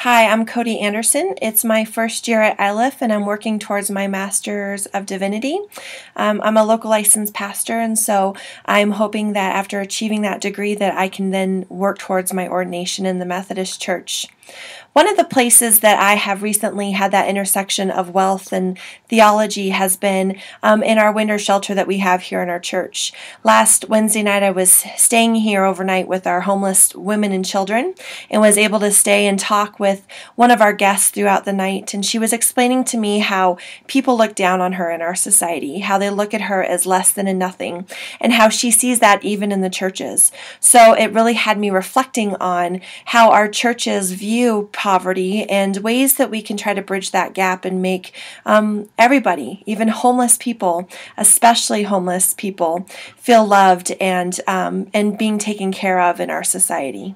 Hi, I'm Cody Anderson. It's my first year at Iliff and I'm working towards my Master's of Divinity. Um, I'm a local licensed pastor, and so I'm hoping that after achieving that degree, that I can then work towards my ordination in the Methodist Church. One of the places that I have recently had that intersection of wealth and theology has been um, in our winter shelter that we have here in our church. Last Wednesday night, I was staying here overnight with our homeless women and children and was able to stay and talk with one of our guests throughout the night. And she was explaining to me how people look down on her in our society, how they look at her as less than a nothing, and how she sees that even in the churches. So it really had me reflecting on how our churches view poverty and ways that we can try to bridge that gap and make um, everybody, even homeless people, especially homeless people, feel loved and um, and being taken care of in our society.